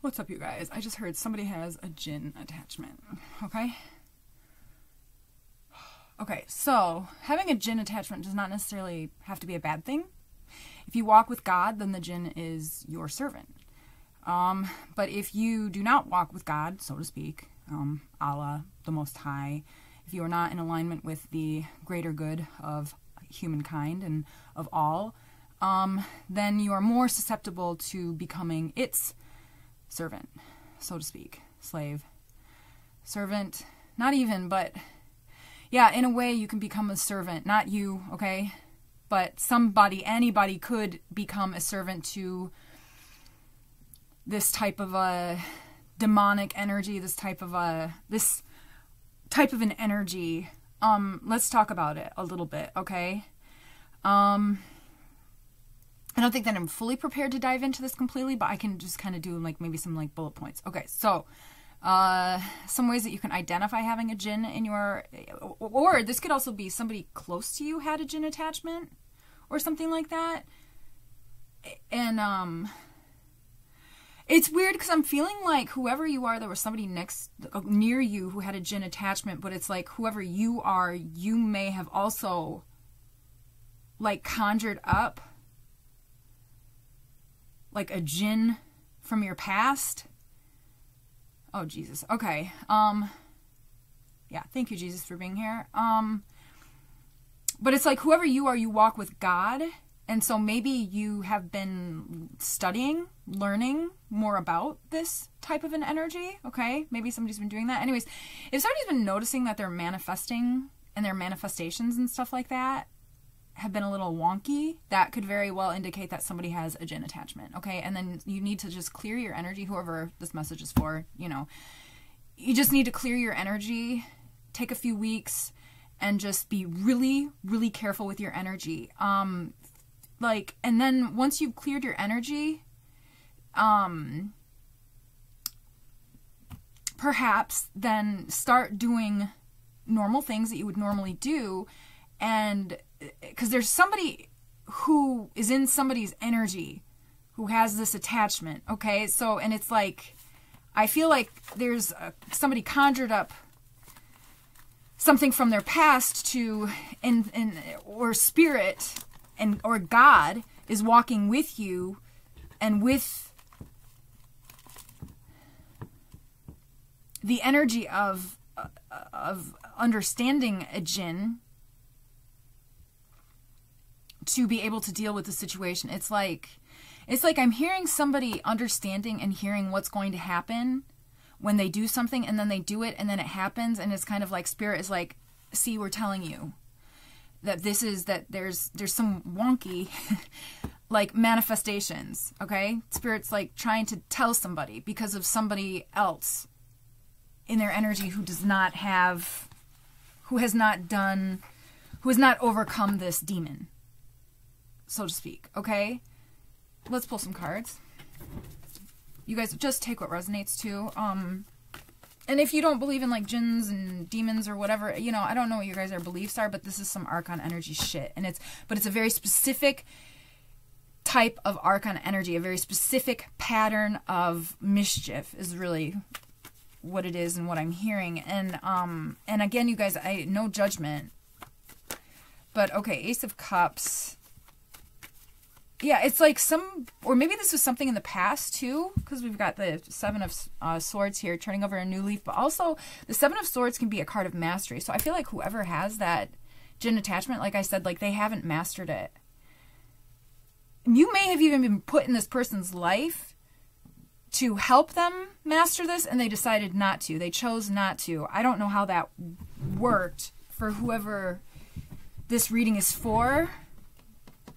What's up, you guys? I just heard somebody has a jinn attachment. Okay? Okay, so having a jinn attachment does not necessarily have to be a bad thing. If you walk with God, then the jinn is your servant. Um, but if you do not walk with God, so to speak, um, Allah, the Most High, if you are not in alignment with the greater good of humankind and of all, um, then you are more susceptible to becoming its servant, so to speak, slave, servant, not even, but yeah, in a way you can become a servant, not you, okay? But somebody, anybody could become a servant to this type of a demonic energy, this type of a this type of an energy. Um let's talk about it a little bit, okay? Um I don't think that I'm fully prepared to dive into this completely, but I can just kind of do like maybe some like bullet points. Okay, so uh, some ways that you can identify having a jinn in your, or this could also be somebody close to you had a jinn attachment, or something like that. And um, it's weird because I'm feeling like whoever you are, there was somebody next near you who had a jinn attachment, but it's like whoever you are, you may have also like conjured up like a jinn from your past. Oh Jesus. Okay. Um yeah, thank you Jesus for being here. Um but it's like whoever you are, you walk with God. And so maybe you have been studying, learning more about this type of an energy, okay? Maybe somebody's been doing that. Anyways, if somebody's been noticing that they're manifesting and their manifestations and stuff like that, have been a little wonky, that could very well indicate that somebody has a jinn attachment. Okay. And then you need to just clear your energy, whoever this message is for, you know, you just need to clear your energy, take a few weeks, and just be really, really careful with your energy. Um, like, and then once you've cleared your energy, um, perhaps then start doing normal things that you would normally do and because there's somebody who is in somebody's energy who has this attachment okay? So and it's like i feel like there's a, somebody conjured up something from their past to and and or spirit and or god is walking with you and with the energy of uh, of understanding a jinn to be able to deal with the situation. It's like it's like I'm hearing somebody understanding and hearing what's going to happen when they do something and then they do it and then it happens and it's kind of like spirit is like, "See, we're telling you that this is that there's there's some wonky like manifestations, okay? Spirit's like trying to tell somebody because of somebody else in their energy who does not have who has not done who has not overcome this demon so to speak, okay? Let's pull some cards. You guys just take what resonates too. Um, and if you don't believe in like jinns and demons or whatever, you know, I don't know what your guys' are beliefs are, but this is some Archon energy shit. And it's, but it's a very specific type of Archon energy, a very specific pattern of mischief is really what it is and what I'm hearing. And, um, and again, you guys, I, no judgment, but okay, Ace of Cups, yeah, it's like some, or maybe this was something in the past too, because we've got the Seven of uh, Swords here, turning over a new leaf, but also the Seven of Swords can be a card of mastery. So I feel like whoever has that jinn attachment, like I said, like they haven't mastered it. You may have even been put in this person's life to help them master this, and they decided not to. They chose not to. I don't know how that worked for whoever this reading is for,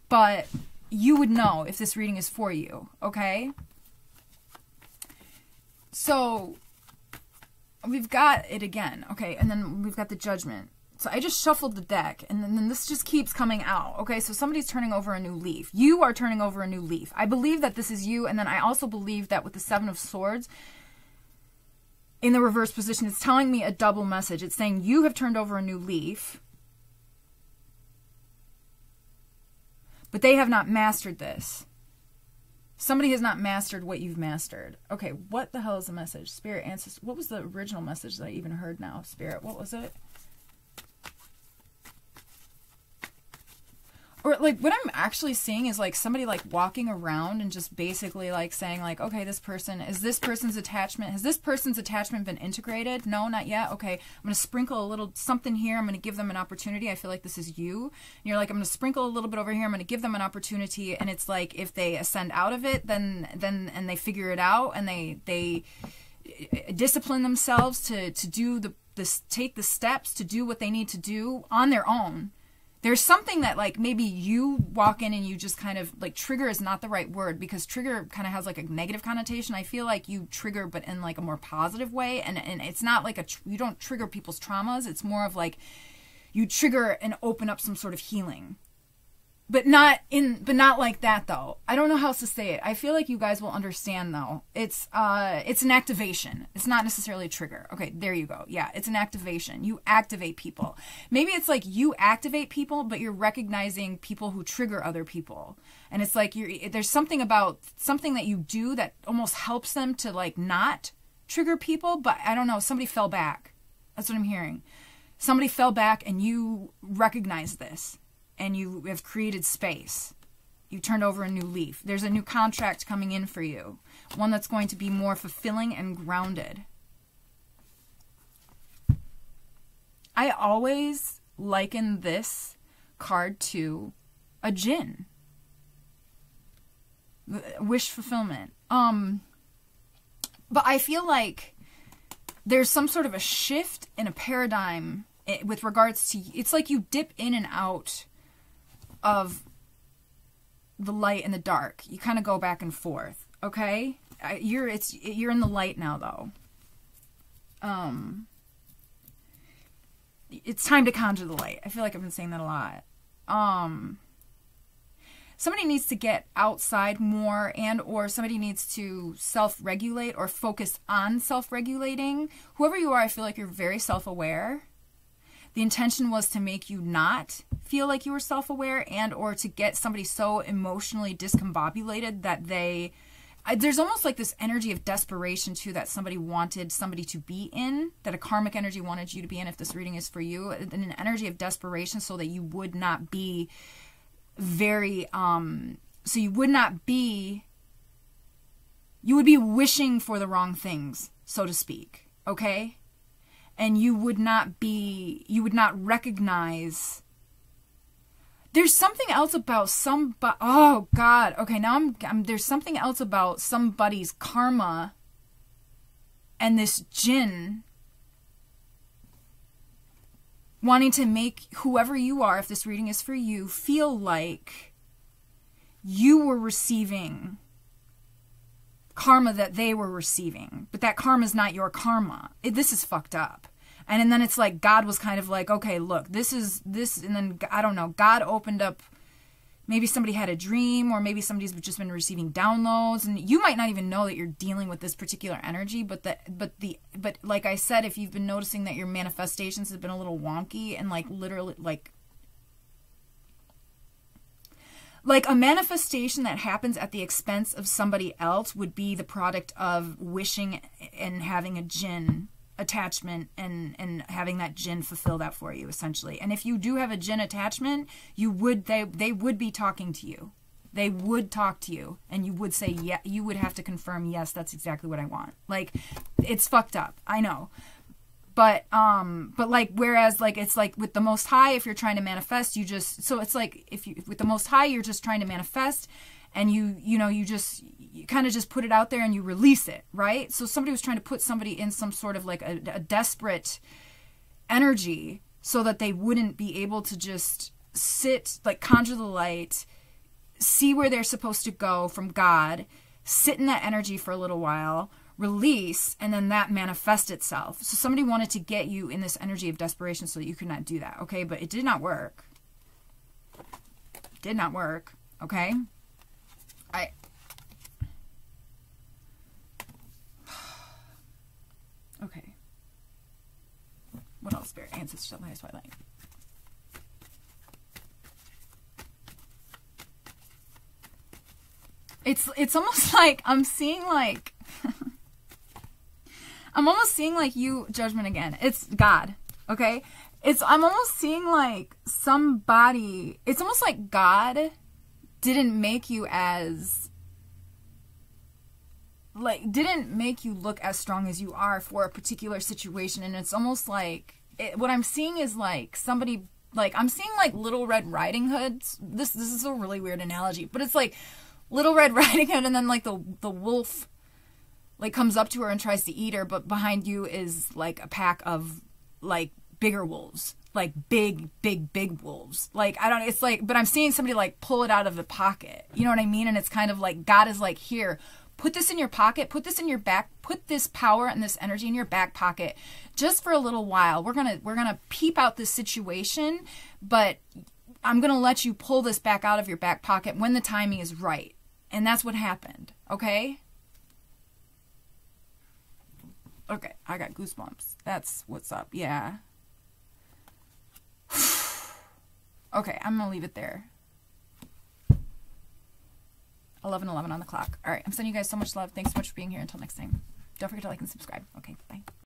but you would know if this reading is for you, okay? So we've got it again, okay, and then we've got the judgment. So I just shuffled the deck, and then, then, this just keeps coming out. Okay, so somebody's turning over a new leaf. You are turning over a new leaf. I believe that this is you, and then I also believe that with the Seven of Swords in the reverse position, it's telling me a double message. It's saying you have turned over a new leaf, but they have not mastered this. Somebody has not mastered what you've mastered. Okay, what the hell is the message? Spirit answers. What was the original message that I even heard now? Spirit, what was it? Or like what i'm actually seeing is like somebody like walking around and just basically like saying like okay this person is this person's attachment has this person's attachment been integrated? No not yet. Okay i'm to sprinkle a little something here. I'm to give them an opportunity. I feel like this is you. And you're like i'm to sprinkle a little bit over here. I'm to give them an opportunity. And it's like if they ascend out of it then then and they figure it out and they they eh, discipline themselves to to do the this take the steps to do what they need to do on their own there's something that like maybe you walk in and you just kind of like trigger is not the right word because trigger kind of has like a negative connotation. I feel like you trigger but in like a more positive way and and it's not like a you don't trigger people's traumas. It's more of like you trigger and open up some sort of healing but not in but not like that though. I don't know how else to say it. I feel like you guys will understand though. It's uh it's an activation. It's not necessarily a trigger. Okay there you go. Yeah it's an activation. You activate people. Maybe it's like you activate people but you're recognizing people who trigger other people. And it's like you're there's something about something that you do that almost helps them to like not trigger people but i don't know somebody fell back. That's what i'm hearing. Somebody fell back and you recognize this and you have created space. You turned over a new leaf. There's a new contract coming in for you, one that's going to be more fulfilling and grounded. I always liken this card to a jinn. Wish fulfillment. Um but I feel like there's some sort of a shift in a paradigm eh, with regards to it's like you dip in and out of the light and the dark. You kind of go back and forth. Okay, you're it's you're in the light now though. Um, it's time to conjure the light. I feel like I've been saying that a lot. Um, somebody needs to get outside more and or somebody needs to self-regulate or focus on self-regulating whoever you are i feel like you're very self-aware the intention was to make you not feel like you were self-aware and or to get somebody so emotionally discombobulated that they I, there's almost like this energy of desperation too that somebody wanted somebody to be in that a karmic energy wanted you to be in if this reading is for you an energy of desperation so that you would not be very um so you would not be you would be wishing for the wrong things so to speak okay and you would not be you would not recognize. There's something else about some oh god. Okay now I'm, I'm there's something else about somebody's karma and this jinn wanting to make whoever you are if this reading is for you feel like you were receiving karma that they were receiving. But that karma is not your karma. It, this is fucked up and, and then it's like God was kind of like, okay, look, this is this, and then I don't know, God opened up. Maybe somebody had a dream, or maybe somebody's just been receiving downloads, and you might not even know that you're dealing with this particular energy. But the but the but like I said, if you've been noticing that your manifestations have been a little wonky and like literally like like a manifestation that happens at the expense of somebody else would be the product of wishing and having a jinn attachment and and having that jinn fulfill that for you essentially. And if you do have a jinn attachment you would they they would be talking to you. They would talk to you and you would say yeah you would have to confirm yes that's exactly what i want. Like it's fucked up. I know. But um but like whereas like it's like with the most high if you're trying to manifest you just so it's like if you with the most high you're just trying to manifest and you you know you just you kind of just put it out there and you release it right? So somebody was trying to put somebody in some sort of like a, a desperate energy so that they wouldn't be able to just sit like conjure the light see where they're supposed to go from god sit in that energy for a little while release and then that manifest itself. So somebody wanted to get you in this energy of desperation so that you could not do that okay? But it did not work. Did not work okay I Okay. What else, Spirit? Answers to my Twilight. it's it's almost like I'm seeing like I'm almost seeing like you judgment again. It's God, okay? It's I'm almost seeing like somebody. It's almost like God didn't make you as like didn't make you look as strong as you are for a particular situation. And it's almost like it, what i'm seeing is like somebody like i'm seeing like little red riding hoods. This this is a really weird analogy but it's like little red riding hood and then like the the wolf like comes up to her and tries to eat her but behind you is like a pack of like bigger wolves like big big big wolves. Like i don't it's like but i'm seeing somebody like pull it out of the pocket. You know what i mean? And it's kind of like god is like here put this in your pocket put this in your back put this power and this energy in your back pocket just for a little while. We're gonna we're gonna peep out this situation but i'm gonna let you pull this back out of your back pocket when the timing is right. And that's what happened okay? Okay i got goosebumps. That's what's up. Yeah okay i'm gonna leave it there 11 11 on the clock. All right. I'm sending you guys so much love. Thanks so much for being here. Until next time. Don't forget to like and subscribe. Okay. Bye.